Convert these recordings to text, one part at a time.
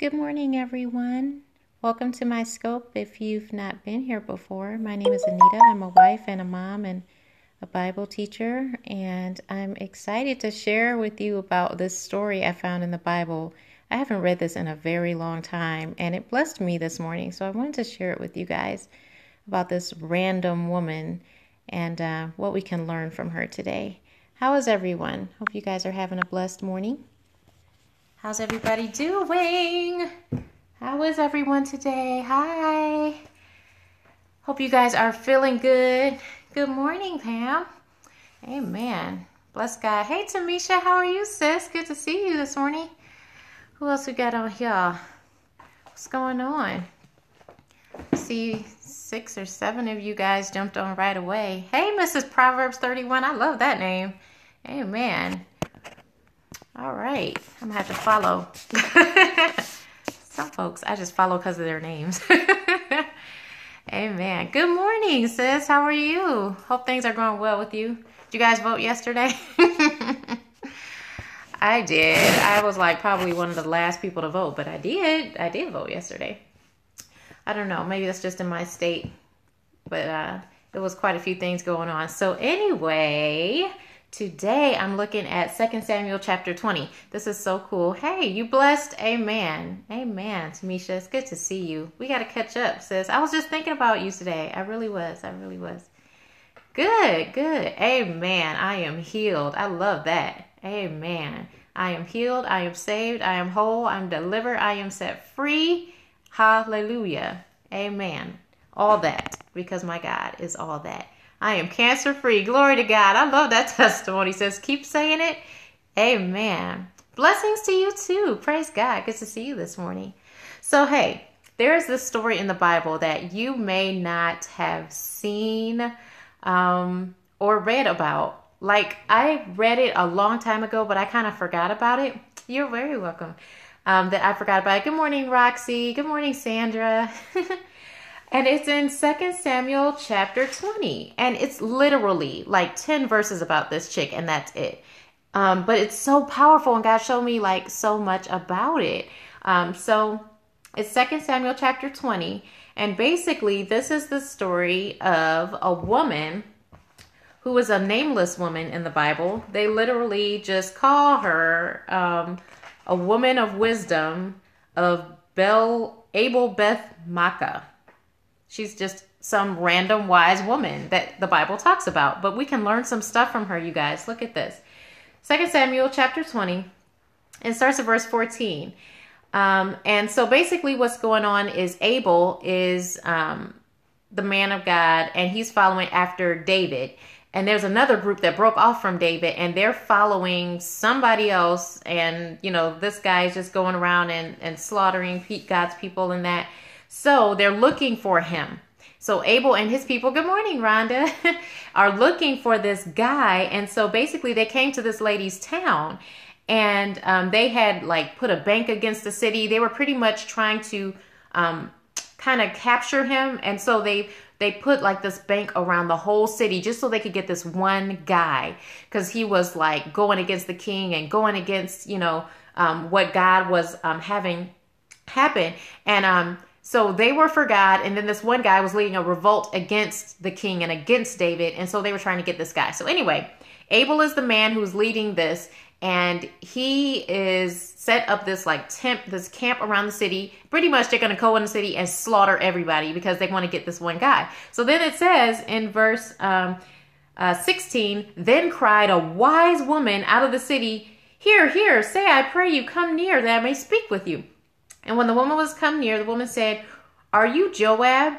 Good morning, everyone. Welcome to my scope. If you've not been here before, my name is Anita. I'm a wife and a mom and a Bible teacher, and I'm excited to share with you about this story I found in the Bible. I haven't read this in a very long time, and it blessed me this morning, so I wanted to share it with you guys about this random woman and uh, what we can learn from her today. How is everyone? Hope you guys are having a blessed morning. How's everybody doing? How is everyone today? Hi. Hope you guys are feeling good. Good morning, Pam. Amen. Bless God. Hey, Tamisha, how are you, sis? Good to see you this morning. Who else we got on here? What's going on? See, six or seven of you guys jumped on right away. Hey, Mrs. Proverbs 31. I love that name. Amen. All right. I'm going to have to follow. Some folks, I just follow because of their names. Amen. Good morning, sis. How are you? Hope things are going well with you. Did you guys vote yesterday? I did. I was like probably one of the last people to vote, but I did. I did vote yesterday. I don't know. Maybe that's just in my state, but uh, there was quite a few things going on. So anyway, Today I'm looking at 2 Samuel chapter 20. This is so cool. Hey, you blessed. Amen. Amen. Tamisha, it's good to see you. We got to catch up, sis. I was just thinking about you today. I really was. I really was. Good, good. Amen. I am healed. I love that. Amen. I am healed. I am saved. I am whole. I'm delivered. I am set free. Hallelujah. Amen. All that because my God is all that. I am cancer free. Glory to God. I love that testimony. Says, keep saying it. Amen. Blessings to you too. Praise God. Good to see you this morning. So, hey, there is this story in the Bible that you may not have seen um, or read about. Like, I read it a long time ago, but I kind of forgot about it. You're very welcome. Um, that I forgot about it. Good morning, Roxy. Good morning, Sandra. And it's in Second Samuel chapter 20. And it's literally like 10 verses about this chick, and that's it. Um, but it's so powerful, and God showed me like so much about it. Um, so it's Second Samuel chapter 20. And basically, this is the story of a woman who was a nameless woman in the Bible. They literally just call her um, a woman of wisdom of Bel Abel Beth Makkah. She's just some random wise woman that the Bible talks about. But we can learn some stuff from her, you guys. Look at this. 2 Samuel chapter 20. It starts at verse 14. Um, and so basically what's going on is Abel is um, the man of God and he's following after David. And there's another group that broke off from David and they're following somebody else. And, you know, this guy is just going around and, and slaughtering God's people and that. So they're looking for him. So Abel and his people, good morning, Rhonda, are looking for this guy. And so basically they came to this lady's town and um, they had like put a bank against the city. They were pretty much trying to um, kind of capture him. And so they they put like this bank around the whole city just so they could get this one guy because he was like going against the king and going against you know um, what God was um, having happen. And um, so they were for God, and then this one guy was leading a revolt against the king and against David, and so they were trying to get this guy. So anyway, Abel is the man who's leading this, and he is set up this like temp, this camp around the city. Pretty much, they're going to go in the city and slaughter everybody because they want to get this one guy. So then it says in verse um, uh, 16, then cried a wise woman out of the city, Hear, hear, say, I pray you, come near that I may speak with you. And when the woman was come near, the woman said, Are you Joab?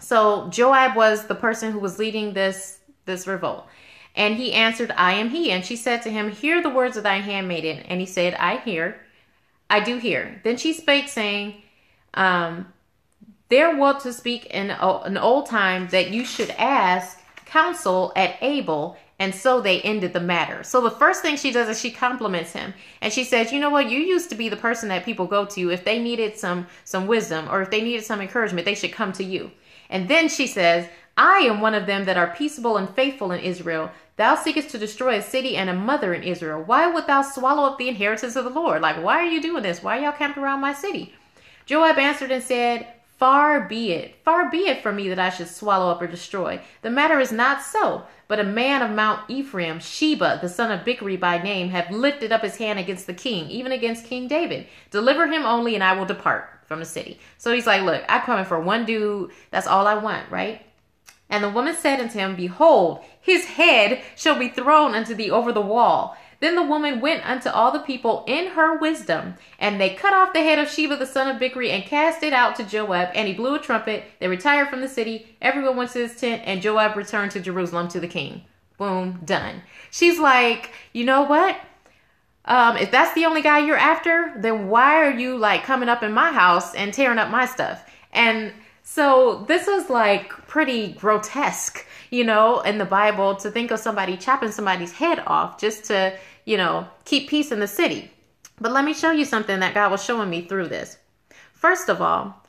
So Joab was the person who was leading this this revolt. And he answered, I am he. And she said to him, Hear the words of thy handmaiden. And he said, I hear. I do hear. Then she spake, saying, um, There was to speak in an old time that you should ask counsel at Abel, and so they ended the matter. So the first thing she does is she compliments him. And she says, "You know what? You used to be the person that people go to if they needed some some wisdom or if they needed some encouragement, they should come to you." And then she says, "I am one of them that are peaceable and faithful in Israel, Thou seekest to destroy a city and a mother in Israel. Why would thou swallow up the inheritance of the Lord? Like, why are you doing this? Why are y'all camped around my city? Joab answered and said, Far be it, far be it from me that I should swallow up or destroy. The matter is not so. But a man of Mount Ephraim, Sheba, the son of Bichri by name, have lifted up his hand against the king, even against King David. Deliver him only, and I will depart from the city. So he's like, Look, I'm coming for one dude. That's all I want, right? And the woman said unto him, Behold, his head shall be thrown unto thee over the wall. Then the woman went unto all the people in her wisdom, and they cut off the head of Sheba the son of Bichri and cast it out to Joab, and he blew a trumpet. They retired from the city. Everyone went to his tent, and Joab returned to Jerusalem to the king. Boom, done. She's like, you know what? Um, if that's the only guy you're after, then why are you like coming up in my house and tearing up my stuff? And so this was like pretty grotesque, you know, in the Bible to think of somebody chopping somebody's head off just to you know, keep peace in the city. But let me show you something that God was showing me through this. First of all,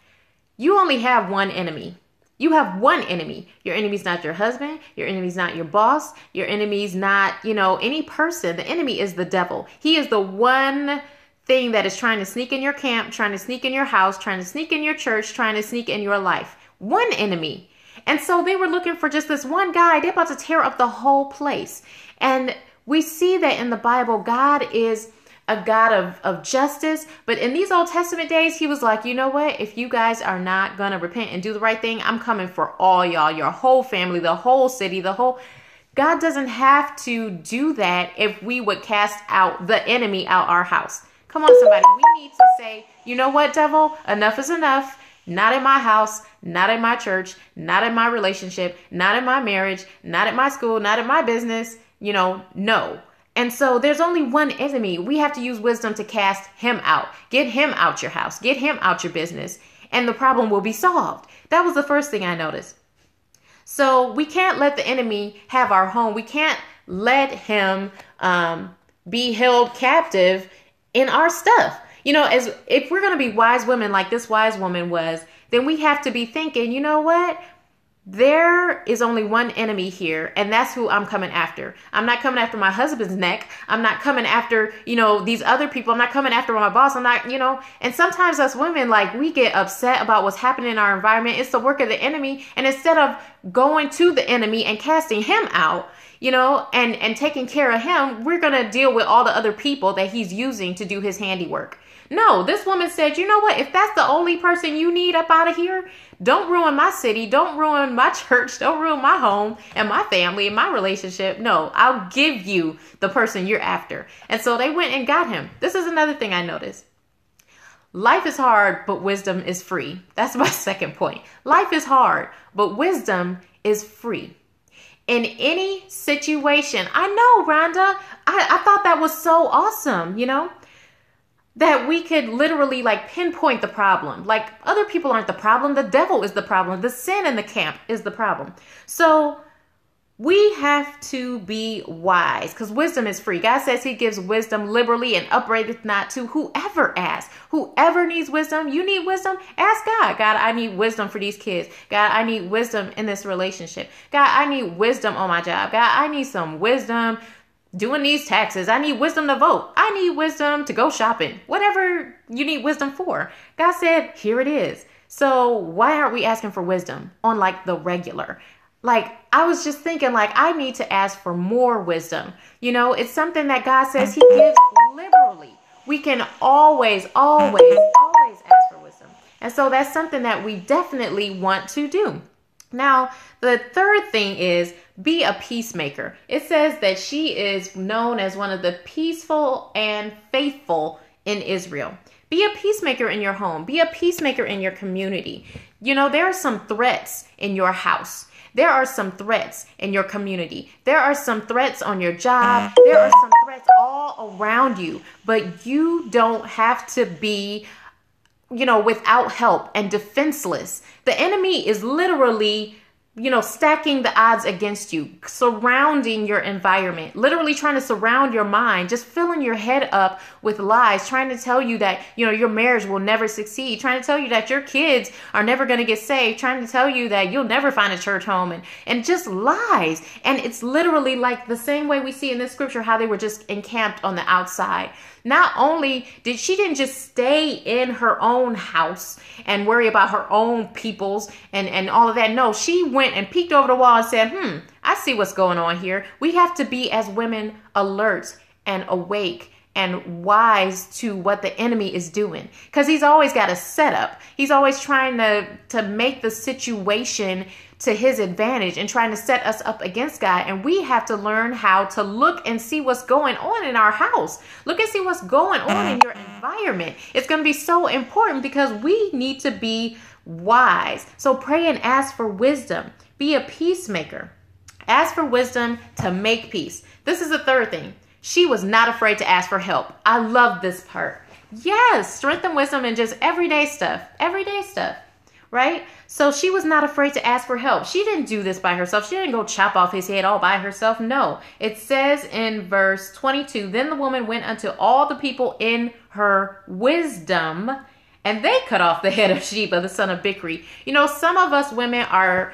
you only have one enemy. You have one enemy. Your enemy's not your husband. Your enemy's not your boss. Your enemy's not, you know, any person. The enemy is the devil. He is the one thing that is trying to sneak in your camp, trying to sneak in your house, trying to sneak in your church, trying to sneak in your life. One enemy. And so they were looking for just this one guy. They're about to tear up the whole place. And we see that in the Bible, God is a God of, of justice. But in these Old Testament days, he was like, you know what? If you guys are not going to repent and do the right thing, I'm coming for all y'all, your whole family, the whole city, the whole. God doesn't have to do that if we would cast out the enemy out our house. Come on, somebody. We need to say, you know what, devil? Enough is enough. Not in my house, not in my church, not in my relationship, not in my marriage, not at my school, not at my business you know, no. And so there's only one enemy. We have to use wisdom to cast him out. Get him out your house. Get him out your business. And the problem will be solved. That was the first thing I noticed. So we can't let the enemy have our home. We can't let him um, be held captive in our stuff. You know, as if we're going to be wise women like this wise woman was, then we have to be thinking, you know what? There is only one enemy here and that's who i'm coming after. I'm not coming after my husband's neck. I'm not coming after you know these other people. I'm not coming after my boss. I'm not you know. And sometimes us women like we get upset about what's happening in our environment. It's the work of the enemy. And instead of going to the enemy and casting him out you know and and taking care of him we're gonna deal with all the other people that he's using to do his handiwork no, this woman said, you know what? If that's the only person you need up out of here, don't ruin my city. Don't ruin my church. Don't ruin my home and my family and my relationship. No, I'll give you the person you're after. And so they went and got him. This is another thing I noticed. Life is hard, but wisdom is free. That's my second point. Life is hard, but wisdom is free. In any situation, I know, Rhonda, I, I thought that was so awesome, you know? That we could literally like pinpoint the problem. Like other people aren't the problem, the devil is the problem. The sin in the camp is the problem. So we have to be wise because wisdom is free. God says He gives wisdom liberally and upbraideth not to whoever asks. Whoever needs wisdom, you need wisdom, ask God. God, I need wisdom for these kids. God, I need wisdom in this relationship. God, I need wisdom on my job. God, I need some wisdom doing these taxes. I need wisdom to vote. I need wisdom to go shopping. Whatever you need wisdom for. God said, here it is. So why aren't we asking for wisdom on like the regular? Like I was just thinking like I need to ask for more wisdom. You know, it's something that God says he gives liberally. We can always always always ask for wisdom. And so that's something that we definitely want to do. Now, the third thing is be a peacemaker. It says that she is known as one of the peaceful and faithful in Israel. Be a peacemaker in your home, be a peacemaker in your community. You know, there are some threats in your house. There are some threats in your community. There are some threats on your job. There are some threats all around you, but you don't have to be you know, without help and defenseless. The enemy is literally you know, stacking the odds against you, surrounding your environment, literally trying to surround your mind, just filling your head up with lies, trying to tell you that, you know, your marriage will never succeed, trying to tell you that your kids are never going to get saved, trying to tell you that you'll never find a church home and and just lies. And it's literally like the same way we see in this scripture how they were just encamped on the outside. Not only did she didn't just stay in her own house and worry about her own peoples and, and all of that. No, she went and peeked over the wall and said, hmm, I see what's going on here. We have to be as women alert and awake and wise to what the enemy is doing because he's always got a setup he's always trying to to make the situation to his advantage and trying to set us up against God. And we have to learn how to look and see what's going on in our house. Look and see what's going on in your environment. It's going to be so important because we need to be wise. So pray and ask for wisdom. Be a peacemaker. Ask for wisdom to make peace. This is the third thing. She was not afraid to ask for help. I love this part. Yes, strength and wisdom and just everyday stuff. Everyday stuff right? So she was not afraid to ask for help. She didn't do this by herself. She didn't go chop off his head all by herself. No. It says in verse 22 Then the woman went unto all the people in her wisdom, and they cut off the head of Sheba, the son of Bichri. You know, some of us women are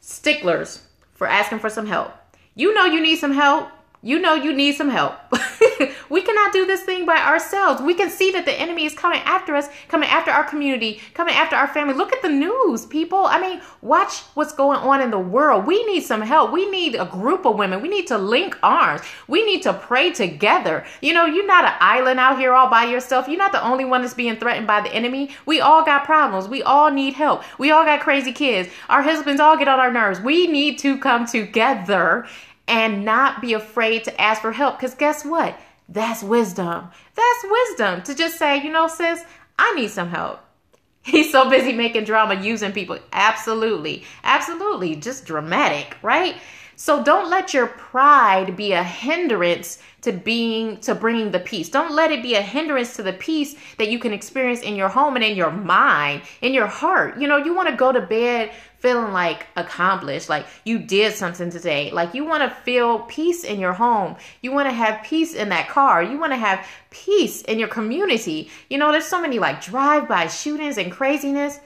sticklers for asking for some help. You know, you need some help you know you need some help. we cannot do this thing by ourselves. We can see that the enemy is coming after us, coming after our community, coming after our family. Look at the news, people. I mean, watch what's going on in the world. We need some help. We need a group of women. We need to link arms. We need to pray together. You know, you're not an island out here all by yourself. You're not the only one that's being threatened by the enemy. We all got problems. We all need help. We all got crazy kids. Our husbands all get on our nerves. We need to come together and not be afraid to ask for help. Because guess what? That's wisdom. That's wisdom to just say, you know, sis, I need some help. He's so busy making drama, using people. Absolutely. Absolutely. Just dramatic, right? So don't let your pride be a hindrance to being to bringing the peace. Don't let it be a hindrance to the peace that you can experience in your home and in your mind, in your heart. You know, you want to go to bed feeling like accomplished, like you did something today. Like you want to feel peace in your home. You want to have peace in that car. You want to have peace in your community. You know, there's so many like drive-by shootings and craziness.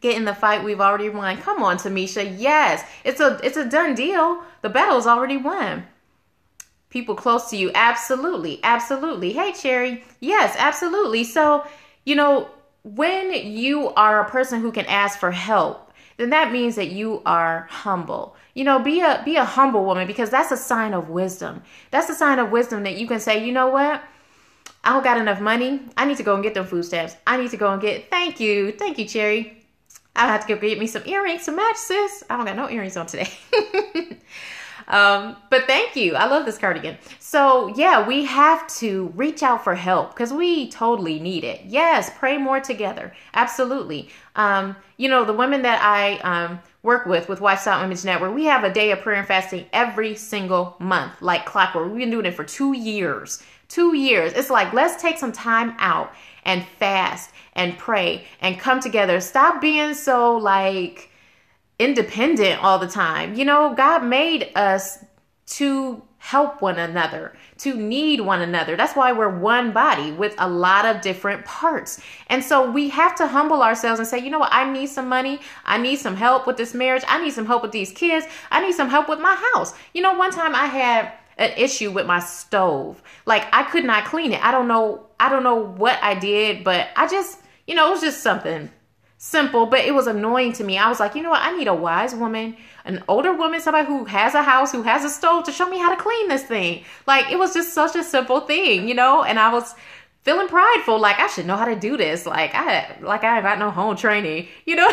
Get in the fight we've already won. Come on, Tamisha. Yes, it's a it's a done deal. The battle is already won. People close to you, absolutely, absolutely. Hey, Cherry. Yes, absolutely. So, you know, when you are a person who can ask for help, then that means that you are humble. You know, be a be a humble woman because that's a sign of wisdom. That's a sign of wisdom that you can say, you know what? I don't got enough money. I need to go and get them food stamps. I need to go and get thank you. Thank you, Cherry. I'll have to go get me some earrings to match, sis. I don't got no earrings on today. Um, but thank you. I love this cardigan. So, yeah, we have to reach out for help because we totally need it. Yes, pray more together. Absolutely. Um, you know, the women that I um, work with, with Wifestyle Image Network, we have a day of prayer and fasting every single month, like clockwork. We've been doing it for two years. Two years. It's like, let's take some time out and fast and pray and come together. Stop being so like, independent all the time. You know, God made us to help one another, to need one another. That's why we're one body with a lot of different parts. And so we have to humble ourselves and say, you know what? I need some money. I need some help with this marriage. I need some help with these kids. I need some help with my house. You know, one time I had an issue with my stove. Like I could not clean it. I don't know. I don't know what I did, but I just, you know, it was just something simple, but it was annoying to me. I was like, you know what? I need a wise woman, an older woman, somebody who has a house, who has a stove to show me how to clean this thing. Like, it was just such a simple thing, you know? And I was feeling prideful, like I should know how to do this. Like I like I got no home training, you know?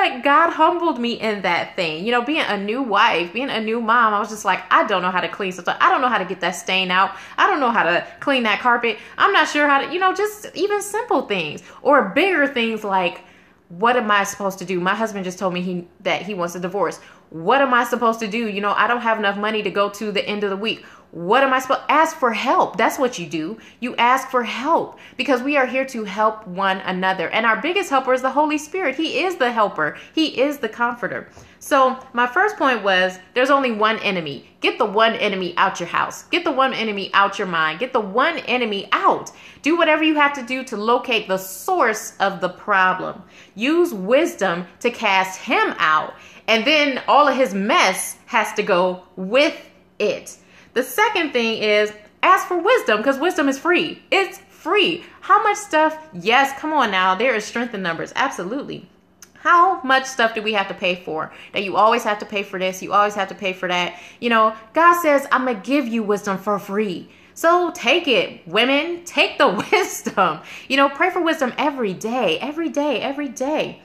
But God humbled me in that thing. You know, being a new wife, being a new mom, I was just like, I don't know how to clean stuff. I don't know how to get that stain out. I don't know how to clean that carpet. I'm not sure how to, you know, just even simple things or bigger things like, what am I supposed to do? My husband just told me he that he wants a divorce. What am I supposed to do? You know, I don't have enough money to go to the end of the week. What am I supposed ask for help? That's what you do. You ask for help because we are here to help one another. And our biggest helper is the Holy Spirit. He is the helper. He is the comforter. So, my first point was there's only one enemy. Get the one enemy out your house. Get the one enemy out your mind. Get the one enemy out. Do whatever you have to do to locate the source of the problem. Use wisdom to cast him out. And then all of his mess has to go with it. The second thing is ask for wisdom because wisdom is free. It's free. How much stuff? Yes, come on now. There is strength in numbers. Absolutely. How much stuff do we have to pay for? That you always have to pay for this, you always have to pay for that. You know, God says, I'm going to give you wisdom for free. So take it, women, take the wisdom. You know, pray for wisdom every day, every day, every day.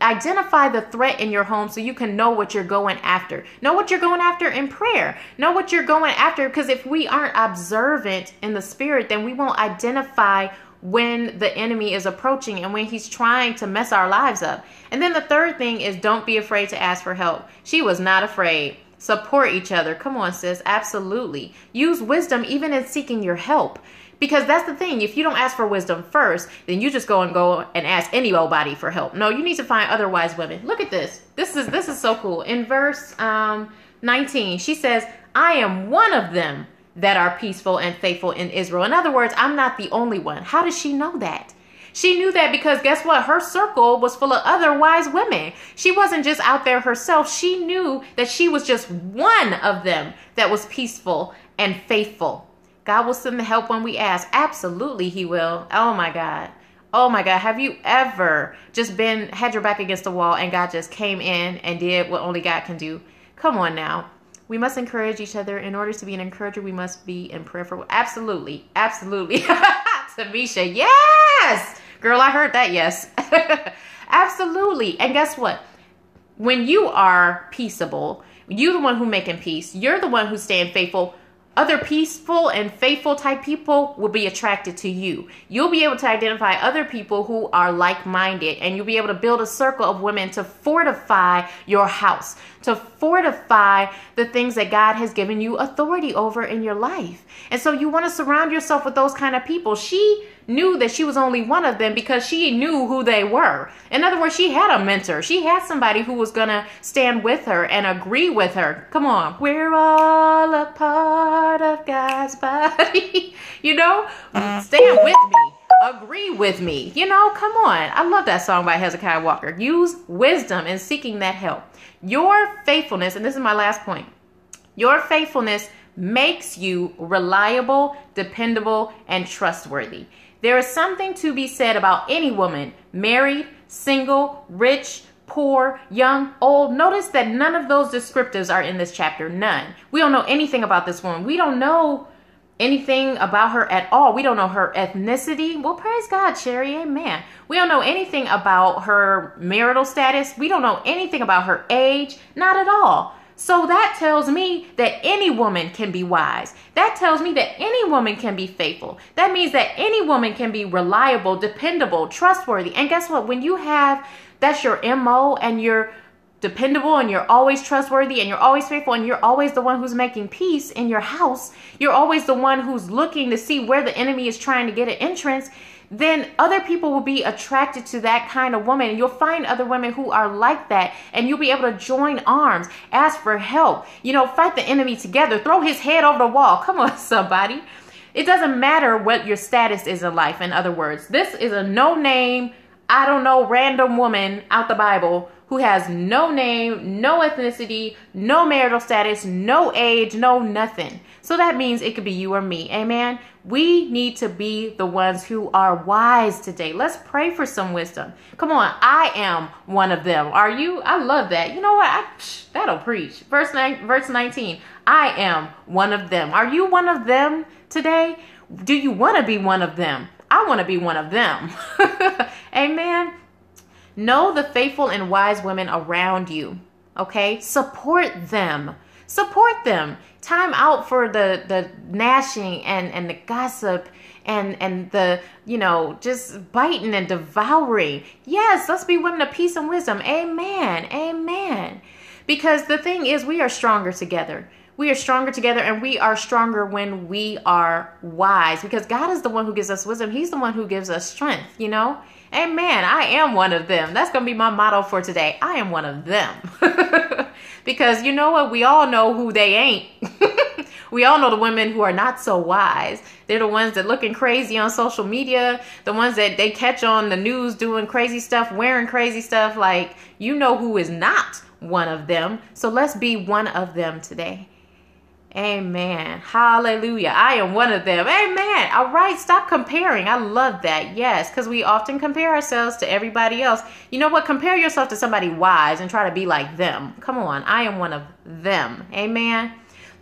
Identify the threat in your home so you can know what you're going after. Know what you're going after in prayer. Know what you're going after because if we aren't observant in the spirit, then we won't identify when the enemy is approaching and when he's trying to mess our lives up. And then the third thing is don't be afraid to ask for help. She was not afraid. Support each other. Come on, sis. Absolutely. Use wisdom even in seeking your help. Because that's the thing. If you don't ask for wisdom first, then you just go and go and ask anybody for help. No, you need to find other wise women. Look at this. This is this is so cool. In verse um 19, she says, I am one of them that are peaceful and faithful in Israel. In other words, I'm not the only one. How does she know that? She knew that because guess what? Her circle was full of other wise women. She wasn't just out there herself. She knew that she was just one of them that was peaceful and faithful. God will send the help when we ask. Absolutely, He will. Oh my God. Oh my God. Have you ever just been, had your back against the wall and God just came in and did what only God can do? Come on now. We must encourage each other. In order to be an encourager, we must be in prayer for. Absolutely. Absolutely. Tamisha, yes. Girl, I heard that, yes. Absolutely. And guess what? When you are peaceable, you're the one who making peace. You're the one who's staying faithful other peaceful and faithful type people will be attracted to you. You'll be able to identify other people who are like minded, and you'll be able to build a circle of women to fortify your house, to fortify the things that God has given you authority over in your life. And so you want to surround yourself with those kind of people. She knew that she was only one of them because she knew who they were. In other words, she had a mentor. She had somebody who was going to stand with her and agree with her. Come on. We're all a part of God's body. you know, stand with me. Agree with me. You know, come on. I love that song by Hezekiah Walker. Use wisdom in seeking that help. Your faithfulness, and this is my last point, your faithfulness makes you reliable, dependable, and trustworthy. There is something to be said about any woman, married, single, rich, poor, young, old. Notice that none of those descriptives are in this chapter. None. We don't know anything about this woman. We don't know anything about her at all. We don't know her ethnicity. Well, praise God, Sherry. Amen. We don't know anything about her marital status. We don't know anything about her age. Not at all. So that tells me that any woman can be wise. That tells me that any woman can be faithful. That means that any woman can be reliable, dependable, trustworthy. And guess what? When you have that's your MO and you're dependable and you're always trustworthy and you're always faithful and you're always the one who's making peace in your house, you're always the one who's looking to see where the enemy is trying to get an entrance then other people will be attracted to that kind of woman. You'll find other women who are like that, and you'll be able to join arms, ask for help, you know, fight the enemy together, throw his head over the wall. Come on, somebody. It doesn't matter what your status is in life, in other words. This is a no name, I don't know, random woman out the Bible who has no name, no ethnicity, no marital status, no age, no nothing. So that means it could be you or me. Amen. We need to be the ones who are wise today. Let's pray for some wisdom. Come on, I am one of them. Are you? I love that. You know what? I, that'll preach. Verse nine, verse 19. I am one of them. Are you one of them today? Do you want to be one of them? I want to be one of them. Amen. Know the faithful and wise women around you. Okay? Support them. Support them. Time out for the the gnashing and and the gossip and and the you know just biting and devouring. Yes, let's be women of peace and wisdom. Amen. Amen. Because the thing is we are stronger together. We are stronger together and we are stronger when we are wise because God is the one who gives us wisdom. He's the one who gives us strength, you know? Amen. I am one of them. That's going to be my motto for today. I am one of them. because you know what? We all know who they ain't. we all know the women who are not so wise. They're the ones that looking crazy on social media, the ones that they catch on the news doing crazy stuff, wearing crazy stuff. Like, you know who is not one of them. So let's be one of them today. Amen. Hallelujah. I am one of them. Amen. All right. Stop comparing. I love that. Yes. Because we often compare ourselves to everybody else. You know what? Compare yourself to somebody wise and try to be like them. Come on. I am one of them. Amen.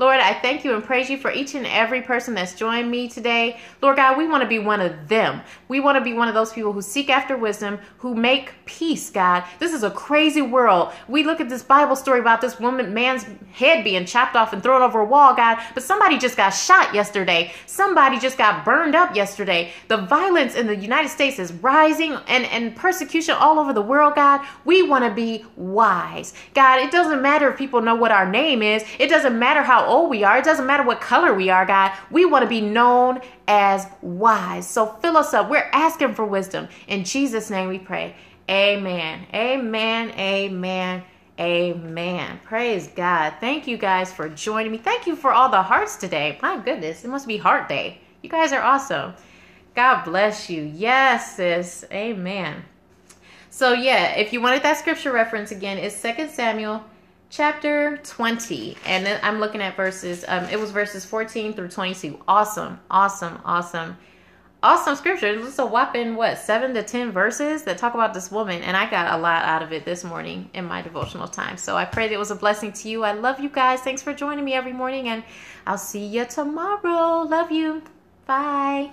Lord, I thank you and praise you for each and every person that's joined me today. Lord God, we want to be one of them. We want to be one of those people who seek after wisdom, who make peace, God. This is a crazy world. We look at this Bible story about this woman, man's head being chopped off and thrown over a wall, God, but somebody just got shot yesterday. Somebody just got burned up yesterday. The violence in the United States is rising and, and persecution all over the world, God. We want to be wise. God, it doesn't matter if people know what our name is. It doesn't matter how old we are. It doesn't matter what color we are, God. We want to be known as wise. So fill us up. We're asking for wisdom. In Jesus' name we pray. Amen. Amen. Amen. Amen. Praise God. Thank you guys for joining me. Thank you for all the hearts today. My goodness, it must be heart day. You guys are awesome. God bless you. Yes, sis. Amen. So yeah, if you wanted that scripture reference again, it's Second Samuel chapter 20 and then i'm looking at verses um it was verses 14 through 22 awesome awesome awesome. Awesome scripture. It was a whopping what seven to ten verses that talk about this woman and i got a lot out of it this morning in my devotional time. So i pray that it was a blessing to you. I love you guys. Thanks for joining me every morning and i'll see you tomorrow. Love you. Bye.